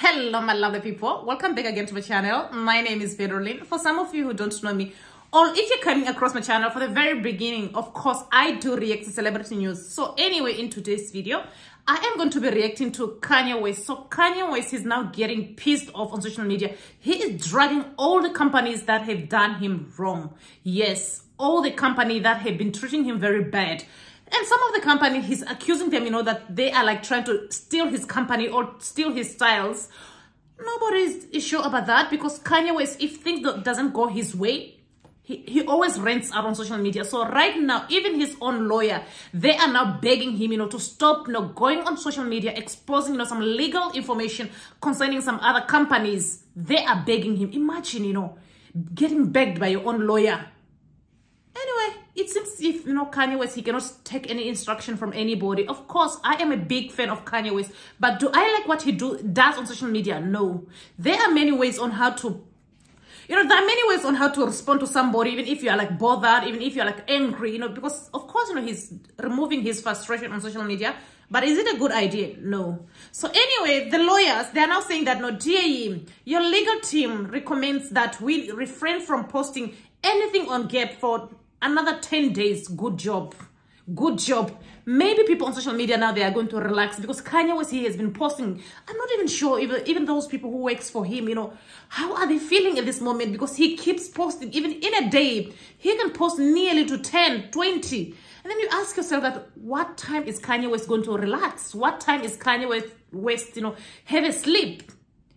Hello, my lovely people. Welcome back again to my channel. My name is Pedrolin. For some of you who don't know me, or if you're coming across my channel for the very beginning, of course, I do react to celebrity news. So anyway, in today's video, I am going to be reacting to Kanye West. So Kanye West is now getting pissed off on social media. He is dragging all the companies that have done him wrong. Yes, all the company that have been treating him very bad. And some of the company, he's accusing them, you know, that they are like trying to steal his company or steal his styles. Nobody is, sure about that because Kanye West, if things do, doesn't go his way, he, he always rents out on social media. So right now, even his own lawyer, they are now begging him, you know, to stop, you know, going on social media, exposing, you know, some legal information concerning some other companies. They are begging him. Imagine, you know, getting begged by your own lawyer it seems if you know Kanye West, he cannot take any instruction from anybody. Of course, I am a big fan of Kanye West, but do I like what he do does on social media? No. There are many ways on how to you know, there are many ways on how to respond to somebody, even if you are like bothered, even if you're like angry, you know, because of course, you know, he's removing his frustration on social media. But is it a good idea? No. So anyway, the lawyers, they are now saying that, no, DAE, your legal team recommends that we refrain from posting anything on Gap for another 10 days good job. Good job. Maybe people on social media now they are going to relax because kanye west he has been posting. I'm not even sure even even those people who works for him you know how are they feeling at this moment? Because he keeps posting even in a day he can post nearly to 10 20 and then you ask yourself that what time is kanye west going to relax? What time is kanye west, west you know have a sleep?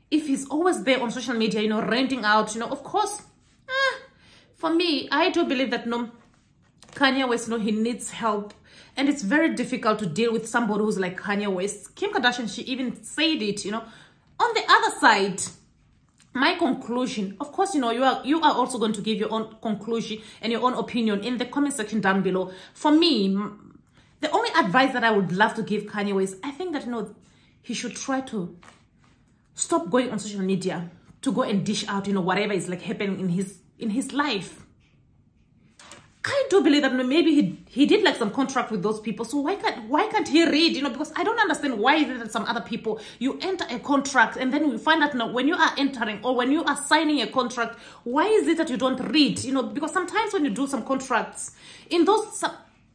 If he's always there on social media you know renting out you know of course for me, I do believe that no, Kanye West, no, he needs help. And it's very difficult to deal with somebody who's like Kanye West. Kim Kardashian, she even said it, you know. On the other side, my conclusion, of course, you know, you are you are also going to give your own conclusion and your own opinion in the comment section down below. For me, the only advice that I would love to give Kanye West, I think that, you know, he should try to stop going on social media to go and dish out, you know, whatever is like happening in his in his life. I do believe that maybe he he did like some contract with those people. So why can't why can't he read? You know, because I don't understand why is it that some other people you enter a contract and then you find out now when you are entering or when you are signing a contract, why is it that you don't read? You know, because sometimes when you do some contracts in those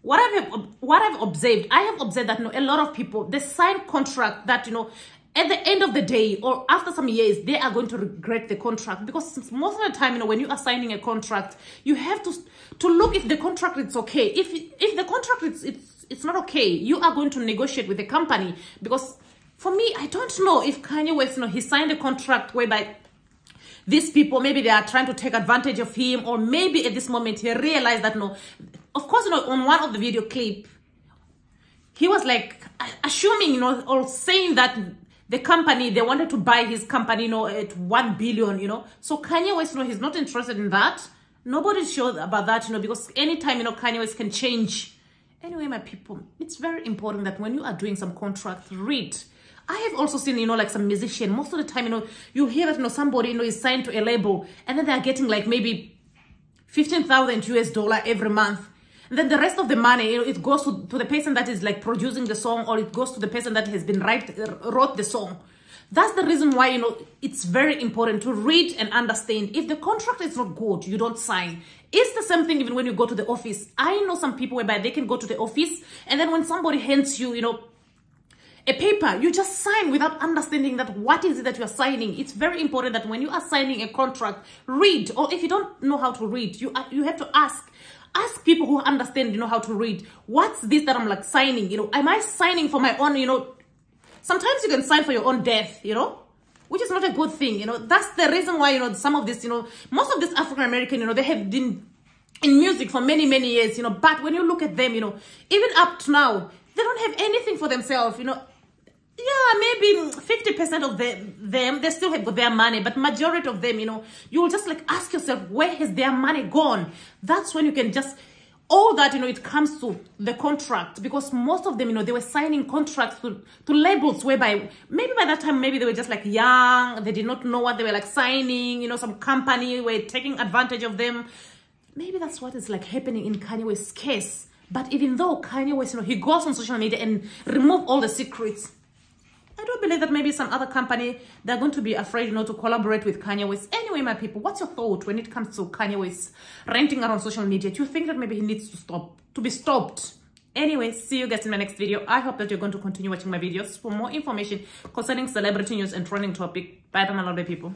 what I've what I've observed, I have observed that you know, a lot of people they sign contract that you know at the end of the day or after some years they are going to regret the contract. Because most of the time you know when you are signing a contract you have to to look if the contract is okay. If if the contract is it's it's not okay you are going to negotiate with the company. Because for me i don't know if kanye west you know he signed a contract whereby these people maybe they are trying to take advantage of him or maybe at this moment he realized that no of course you know on one of the video clip he was like assuming you know or saying that the company they wanted to buy his company you know at 1 billion you know. So kanye west you know he's not interested in that. Nobody's sure about that you know because anytime you know kanye west can change. Anyway my people it's very important that when you are doing some contract read. I have also seen, you know, like some musician, most of the time, you know, you hear that, you know, somebody, you know, is signed to a label and then they're getting like maybe 15,000 US dollar every month then the rest of the money, it goes to, to the person that is like producing the song or it goes to the person that has been write, uh, wrote the song. That's the reason why, you know, it's very important to read and understand. If the contract is not good, you don't sign. It's the same thing even when you go to the office. I know some people whereby they can go to the office and then when somebody hands you, you know, a paper, you just sign without understanding that what is it that you are signing. It's very important that when you are signing a contract, read. Or if you don't know how to read, you, you have to ask ask people who understand, you know, how to read. What's this that I'm like signing? You know, am I signing for my own, you know, sometimes you can sign for your own death, you know, which is not a good thing. You know, that's the reason why, you know, some of this, you know, most of this African-American, you know, they have been in music for many, many years, you know, but when you look at them, you know, even up to now, they don't have anything for themselves, you know, yeah, maybe 50% of them, them, they still have their money, but majority of them, you know, you will just like ask yourself, where has their money gone? That's when you can just, all that, you know, it comes to the contract because most of them, you know, they were signing contracts to, to labels whereby maybe by that time, maybe they were just like young, they did not know what they were like signing, you know, some company were taking advantage of them. Maybe that's what is like happening in Kanye West's case. But even though Kanye West, you know, he goes on social media and remove all the secrets, do believe that maybe some other company, they're going to be afraid, you know, to collaborate with Kanye West. Anyway, my people, what's your thought when it comes to Kanye West renting around social media? Do you think that maybe he needs to stop, to be stopped? Anyway, see you guys in my next video. I hope that you're going to continue watching my videos for more information concerning celebrity news and trending topic. Bye, bye, my lovely people.